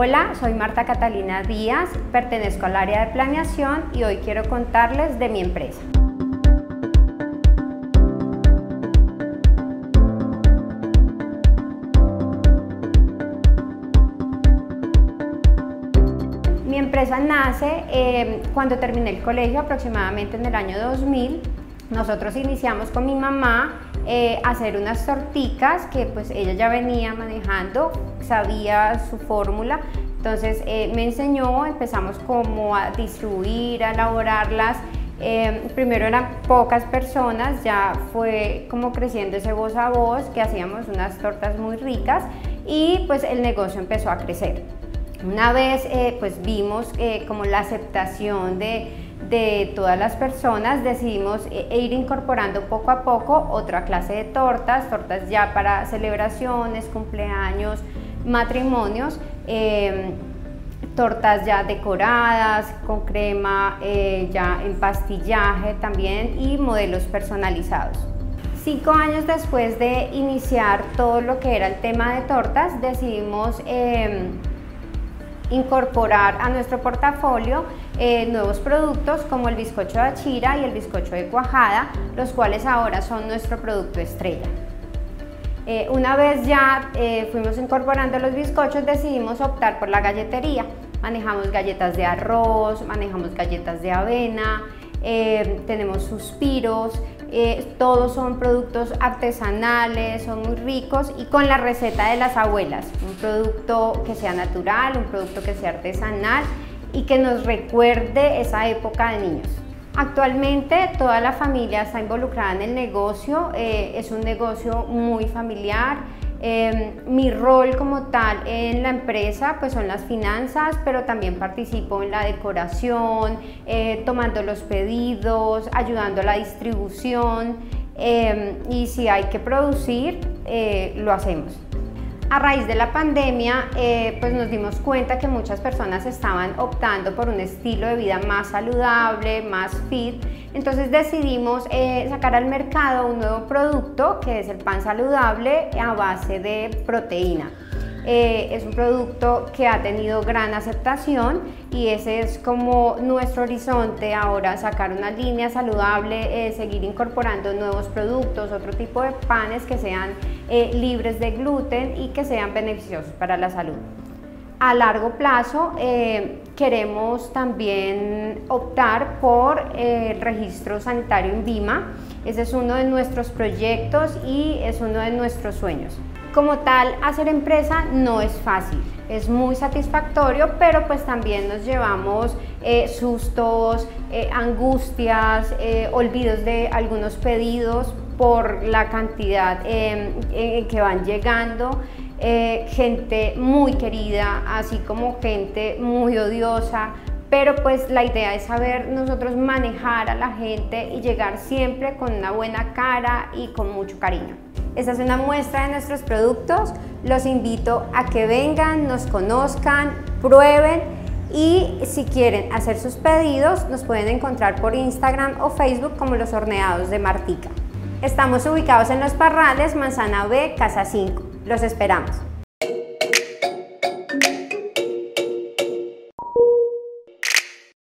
Hola, soy Marta Catalina Díaz, pertenezco al área de planeación y hoy quiero contarles de mi empresa. Mi empresa nace eh, cuando terminé el colegio, aproximadamente en el año 2000. Nosotros iniciamos con mi mamá eh, hacer unas torticas que pues ella ya venía manejando, sabía su fórmula, entonces eh, me enseñó, empezamos como a distribuir, a elaborarlas. primero eran pocas personas, ya fue como creciendo ese voz a voz, que hacíamos unas tortas muy ricas y pues el negocio empezó a crecer. Una vez eh, pues vimos como la aceptación de, todas las personas, decidimos eh, ir incorporando poco a poco otra clase de tortas, tortas ya para celebraciones, cumpleaños, matrimonios, em, tortas ya decoradas, con crema, ya en pastillaje también y modelos personalizados. Cinco años después de iniciar todo lo que era el tema de tortas, decidimos em, incorporar a nuestro portafolio eh, nuevos productos como el bizcocho de achira y el bizcocho de cuajada, los cuales ahora son nuestro producto estrella. Eh, una vez ya eh, fuimos incorporando los bizcochos, decidimos optar por la galletería. Manejamos galletas de arroz, manejamos galletas de avena, tenemos suspiros, eh, todos son productos artesanales, son muy ricos y con la receta de las abuelas, un producto que sea natural, un producto que sea artesanal y que nos recuerde esa época de niños. Actualmente toda la familia está involucrada en el negocio, eh, es un negocio muy familiar, Em, mi rol como tal en la empresa pues son las finanzas, pero también participo en la decoración, eh, tomando los pedidos, ayudando a la distribución em, y si hay que producir, eh, lo hacemos. A raíz de la pandemia, eh, pues nos dimos cuenta que muchas personas estaban optando por un estilo de vida más saludable, más fit. Entonces decidimos eh, sacar al mercado un nuevo producto que es el pan saludable a base de proteína. Eh, es un producto que ha tenido gran aceptación y ese es como nuestro horizonte ahora, sacar una línea saludable, eh, seguir incorporando nuevos productos, otro tipo de panes que sean eh, libres de gluten y que sean beneficiosos para la salud. A largo plazo queremos también optar por el registro sanitario en VIMA. Ese es uno de nuestros proyectos y es uno de nuestros sueños. Como tal, hacer empresa no es fácil, es muy satisfactorio, pero pues también nos llevamos eh, sustos, eh, angustias, eh, olvidos de algunos pedidos por la cantidad que van llegando. Gente muy querida, así como gente muy odiosa, pero pues la idea es saber nosotros manejar a la gente y llegar siempre con una buena cara y con mucho cariño. Esta es una muestra de nuestros productos. Los invito a que vengan, nos conozcan, prueben y si quieren hacer sus pedidos nos pueden encontrar por Instagram o Facebook como Los Horneados de Martica. Estamos ubicados en Los Parrales, Manzana B, Casa 5. Los esperamos.